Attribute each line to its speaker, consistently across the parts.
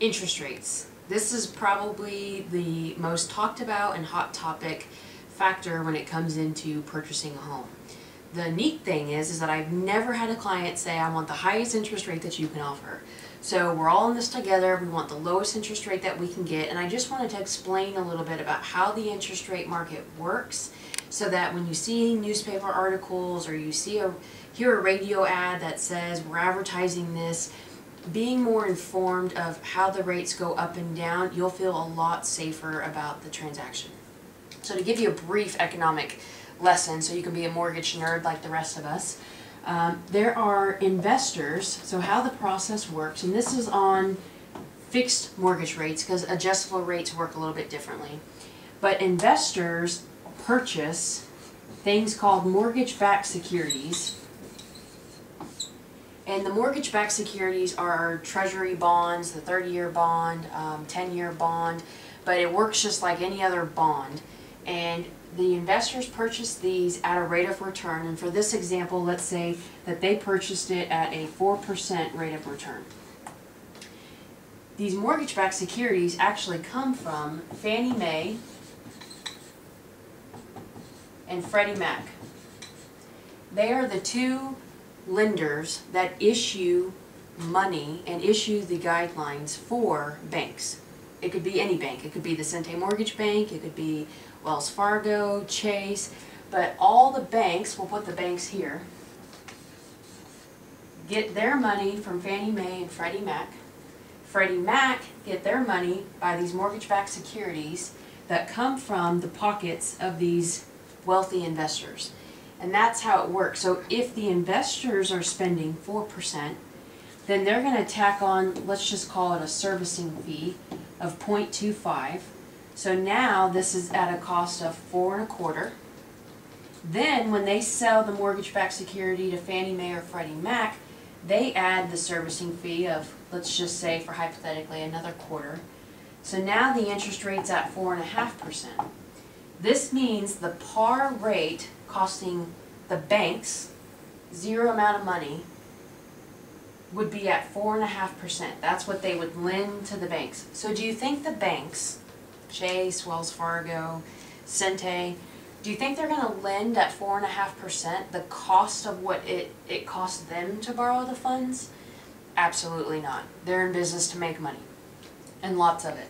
Speaker 1: interest rates. This is probably the most talked about and hot topic factor when it comes into purchasing a home. The neat thing is, is that I've never had a client say, I want the highest interest rate that you can offer. So we're all in this together, we want the lowest interest rate that we can get, and I just wanted to explain a little bit about how the interest rate market works so that when you see newspaper articles or you see a hear a radio ad that says we're advertising this, being more informed of how the rates go up and down, you'll feel a lot safer about the transaction. So to give you a brief economic lesson so you can be a mortgage nerd like the rest of us, um, there are investors, so how the process works, and this is on fixed mortgage rates because adjustable rates work a little bit differently. But investors purchase things called mortgage-backed securities. And the mortgage-backed securities are treasury bonds, the 30-year bond, 10-year um, bond, but it works just like any other bond. And the investors purchase these at a rate of return, and for this example, let's say that they purchased it at a 4% rate of return. These mortgage-backed securities actually come from Fannie Mae and Freddie Mac. They are the two lenders that issue money and issue the guidelines for banks. It could be any bank. It could be the Sente Mortgage Bank, it could be Wells Fargo, Chase, but all the banks, we'll put the banks here, get their money from Fannie Mae and Freddie Mac. Freddie Mac get their money by these mortgage-backed securities that come from the pockets of these wealthy investors. And that's how it works. So if the investors are spending 4%, then they're going to tack on, let's just call it a servicing fee of 0.25 so now this is at a cost of four and a quarter. Then when they sell the mortgage-backed security to Fannie Mae or Freddie Mac, they add the servicing fee of, let's just say for hypothetically, another quarter. So now the interest rate's at four and a half percent. This means the par rate costing the banks zero amount of money would be at four and a half percent. That's what they would lend to the banks. So do you think the banks Chase, Wells Fargo, Sente, do you think they're going to lend at four and a half percent the cost of what it, it costs them to borrow the funds? Absolutely not. They're in business to make money, and lots of it.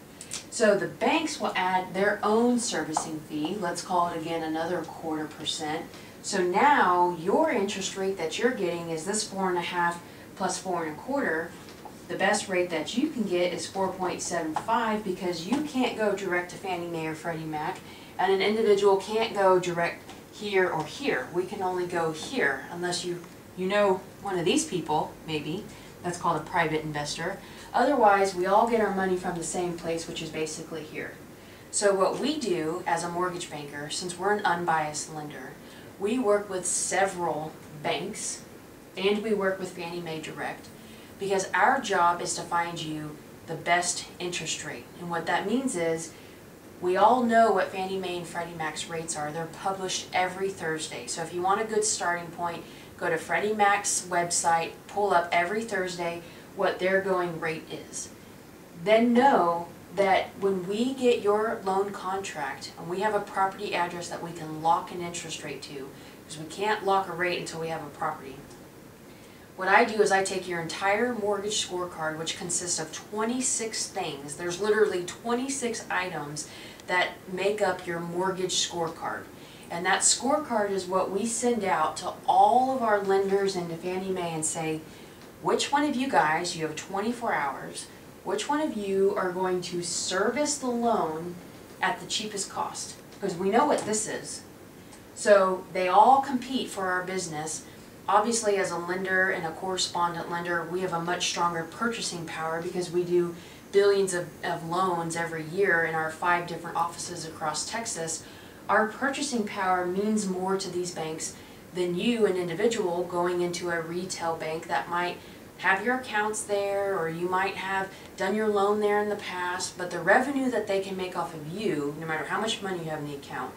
Speaker 1: So the banks will add their own servicing fee, let's call it again another quarter percent. So now your interest rate that you're getting is this four and a half plus four and a quarter, the best rate that you can get is 4.75 because you can't go direct to Fannie Mae or Freddie Mac and an individual can't go direct here or here. We can only go here unless you, you know one of these people, maybe. That's called a private investor. Otherwise, we all get our money from the same place, which is basically here. So what we do as a mortgage banker, since we're an unbiased lender, we work with several banks and we work with Fannie Mae Direct because our job is to find you the best interest rate. And what that means is we all know what Fannie Mae and Freddie Mac's rates are. They're published every Thursday. So if you want a good starting point, go to Freddie Mac's website, pull up every Thursday what their going rate is. Then know that when we get your loan contract and we have a property address that we can lock an interest rate to, because we can't lock a rate until we have a property, what I do is I take your entire mortgage scorecard, which consists of 26 things. There's literally 26 items that make up your mortgage scorecard. And that scorecard is what we send out to all of our lenders and to Fannie Mae and say, which one of you guys, you have 24 hours, which one of you are going to service the loan at the cheapest cost? Because we know what this is. So they all compete for our business Obviously, as a lender and a correspondent lender, we have a much stronger purchasing power because we do billions of, of loans every year in our five different offices across Texas. Our purchasing power means more to these banks than you, an individual, going into a retail bank that might have your accounts there or you might have done your loan there in the past, but the revenue that they can make off of you, no matter how much money you have in the account,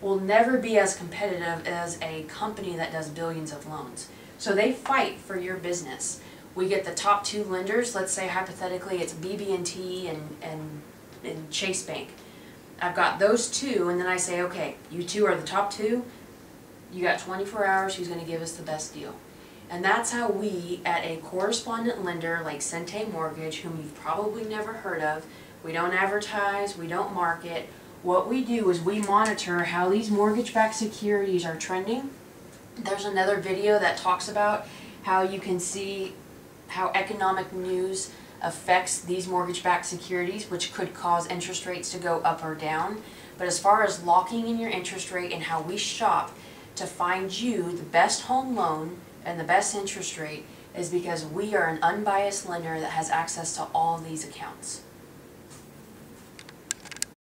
Speaker 1: will never be as competitive as a company that does billions of loans. So they fight for your business. We get the top two lenders, let's say hypothetically it's BB&T and, and, and Chase Bank. I've got those two, and then I say, okay, you two are the top two, you got twenty-four hours, who's gonna give us the best deal? And that's how we, at a correspondent lender like Sente Mortgage, whom you've probably never heard of, we don't advertise, we don't market. What we do is we monitor how these mortgage-backed securities are trending. There's another video that talks about how you can see how economic news affects these mortgage-backed securities, which could cause interest rates to go up or down. But as far as locking in your interest rate and how we shop to find you the best home loan and the best interest rate is because we are an unbiased lender that has access to all these accounts.